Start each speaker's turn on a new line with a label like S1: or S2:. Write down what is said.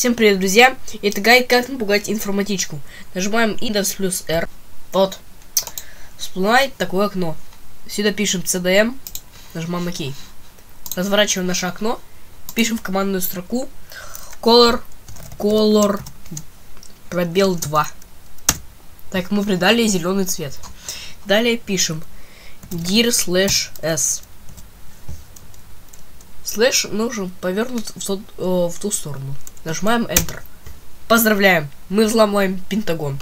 S1: Всем привет, друзья! Это гайд «Как напугать информатичку». Нажимаем Windows плюс R. Вот. Всплывает такое окно. Сюда пишем CDM. Нажимаем ОК. Разворачиваем наше окно. Пишем в командную строку color color пробел 2. Так, мы придали зеленый цвет. Далее пишем dir slash s. Слэш нужен повернут в, тот, э, в ту сторону. Нажимаем Enter. Поздравляем, мы взломаем Пентагон.